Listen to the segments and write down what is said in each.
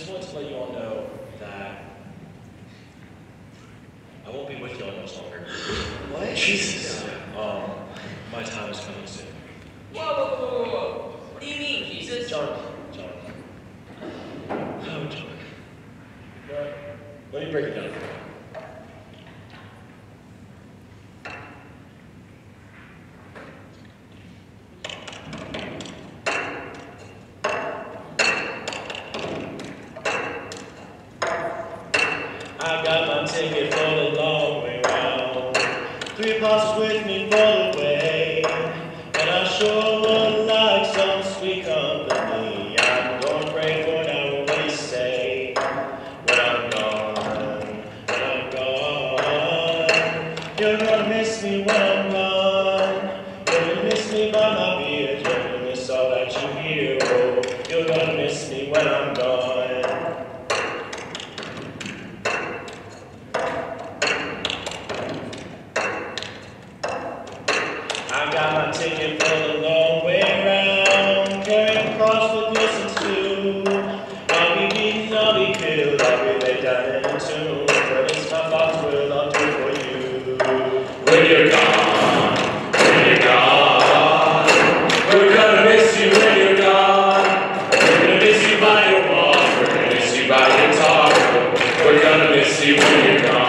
just wanted to let you all know that I won't be with y'all much longer. What? Jesus. Um, my time is coming soon. Whoa, whoa, whoa, whoa, whoa. What do you mean, Jesus? John, John. Oh, John. Well, let me break it down for you. I got my ticket for the long way round. Three apostles with me for the way. And I sure would like some sweet company. I'm gonna pray for now what say. When I'm gone, when I'm gone. You're gonna miss me when I'm gone. You're gonna miss me by my beard. You're gonna miss all that you hear. Oh, you're gonna miss me when I'm gone. I got my ticket for the long way round. Carrying cross with listen to. I'll be beaten, I'll be killed, I'll be laid down in a tomb. But it's my Father's will I'll do for you. When you're gone, when you're gone, we're gonna miss you when you're gone. We're gonna miss you by your walk, we're gonna miss you by your talk. We're gonna miss you when you're gone,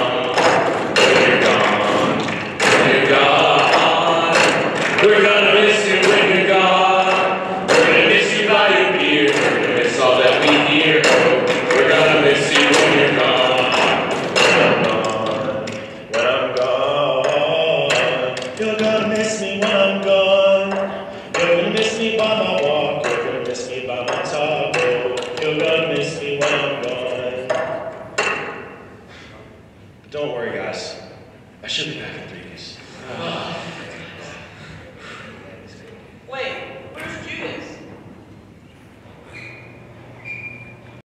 Don't worry, guys. I should be back in three days.